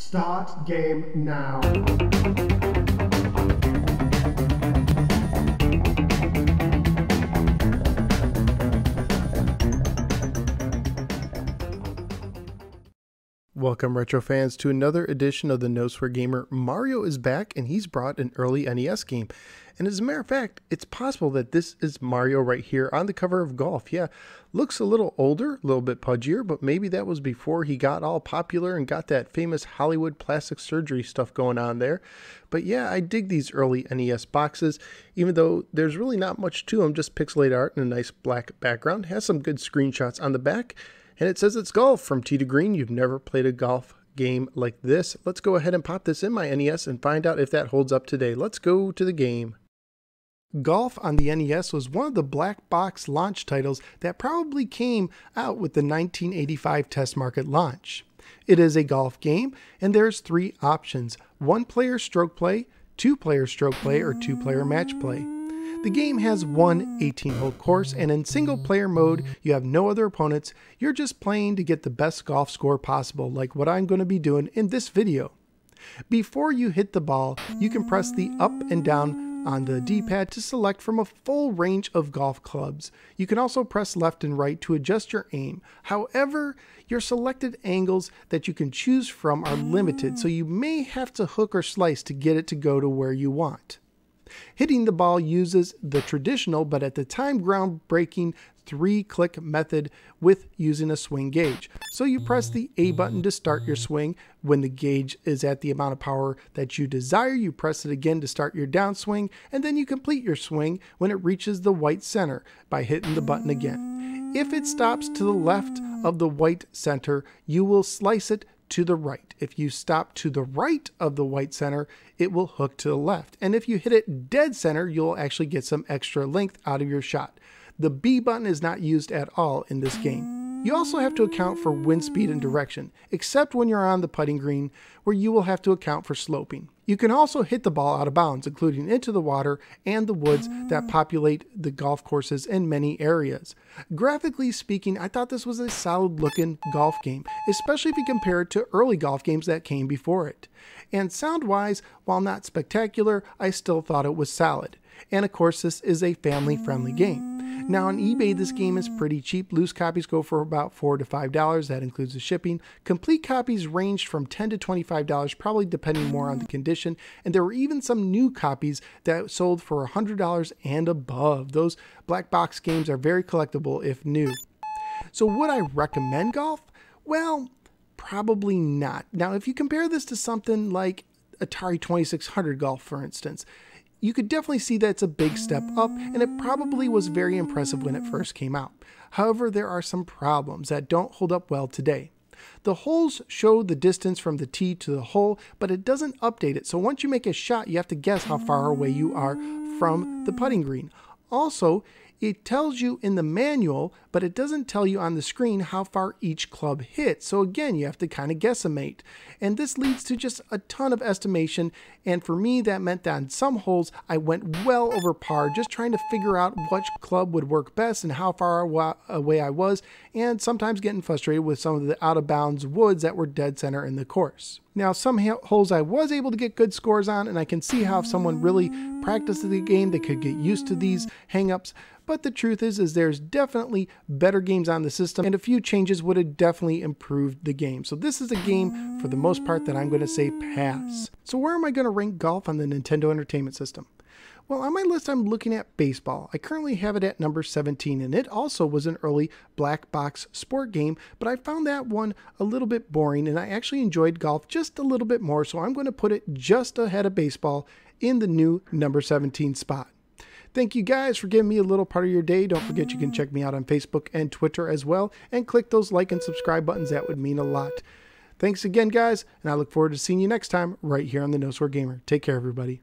Start game now. Welcome, retro fans, to another edition of the No Swear Gamer. Mario is back, and he's brought an early NES game. And as a matter of fact, it's possible that this is Mario right here on the cover of Golf. Yeah, looks a little older, a little bit pudgier, but maybe that was before he got all popular and got that famous Hollywood plastic surgery stuff going on there. But yeah, I dig these early NES boxes, even though there's really not much to them, just pixelated art and a nice black background. Has some good screenshots on the back. And it says it's golf from Tee to Green. You've never played a golf game like this. Let's go ahead and pop this in my NES and find out if that holds up today. Let's go to the game. Golf on the NES was one of the black box launch titles that probably came out with the 1985 test market launch. It is a golf game, and there's three options one player stroke play, two player stroke play, or two player match play. The game has one 18 hole course, and in single player mode, you have no other opponents. You're just playing to get the best golf score possible, like what I'm going to be doing in this video. Before you hit the ball, you can press the up and down on the D-pad to select from a full range of golf clubs. You can also press left and right to adjust your aim. However, your selected angles that you can choose from are limited, so you may have to hook or slice to get it to go to where you want. Hitting the ball uses the traditional but at the time groundbreaking three click method with using a swing gauge. So you press the A button to start your swing. When the gauge is at the amount of power that you desire, you press it again to start your downswing, and then you complete your swing when it reaches the white center by hitting the button again. If it stops to the left of the white center, you will slice it to the right. If you stop to the right of the white center, it will hook to the left. And if you hit it dead center, you'll actually get some extra length out of your shot. The B button is not used at all in this game. You also have to account for wind speed and direction, except when you're on the putting green, where you will have to account for sloping. You can also hit the ball out of bounds, including into the water and the woods that populate the golf courses in many areas. Graphically speaking, I thought this was a solid looking golf game, especially if you compare it to early golf games that came before it. And sound wise, while not spectacular, I still thought it was solid. And of course, this is a family friendly game. Now on eBay, this game is pretty cheap. Loose copies go for about four to five dollars. That includes the shipping. Complete copies ranged from ten to twenty-five dollars, probably depending more on the condition. And there were even some new copies that sold for a hundred dollars and above. Those black box games are very collectible if new. So would I recommend golf? Well, probably not. Now, if you compare this to something like Atari 2600 Golf, for instance, you could definitely see that it's a big step up, and it probably was very impressive when it first came out. However, there are some problems that don't hold up well today. The holes show the distance from the tee to the hole, but it doesn't update it. So once you make a shot, you have to guess how far away you are from the putting green. Also, it tells you in the manual, but it doesn't tell you on the screen how far each club hits. So again, you have to kind of guesstimate. And this leads to just a ton of estimation. And for me, that meant that on some holes, I went well over par, just trying to figure out which club would work best and how far away I was, and sometimes getting frustrated with some of the out of bounds woods that were dead center in the course. Now, some holes I was able to get good scores on, and I can see how if someone really practiced the game, they could get used to these hangups. But the truth is, is there's definitely better games on the system, and a few changes would have definitely improved the game. So this is a game, for the most part, that I'm going to say pass. So where am I going to rank golf on the Nintendo Entertainment System? Well, on my list, I'm looking at baseball. I currently have it at number 17, and it also was an early black box sport game, but I found that one a little bit boring, and I actually enjoyed golf just a little bit more, so I'm going to put it just ahead of baseball in the new number 17 spot. Thank you guys for giving me a little part of your day. Don't forget you can check me out on Facebook and Twitter as well, and click those like and subscribe buttons. That would mean a lot. Thanks again, guys, and I look forward to seeing you next time right here on the No Swear Gamer. Take care, everybody.